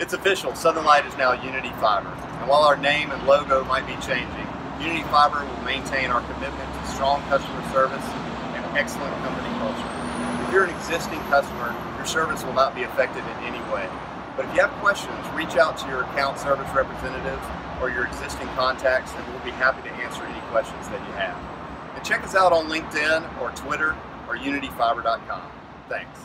It's official, Southern Light is now Uniti Fiber. And while our name and logo might be changing, Uniti Fiber will maintain our commitment to strong customer service and excellent company culture. If you're an existing customer, your service will not be affected in any way. But if you have questions, reach out to your account service representatives or your existing contacts and we'll be happy to answer any questions that you have. And check us out on LinkedIn or Twitter or unitifiber.com. Thanks.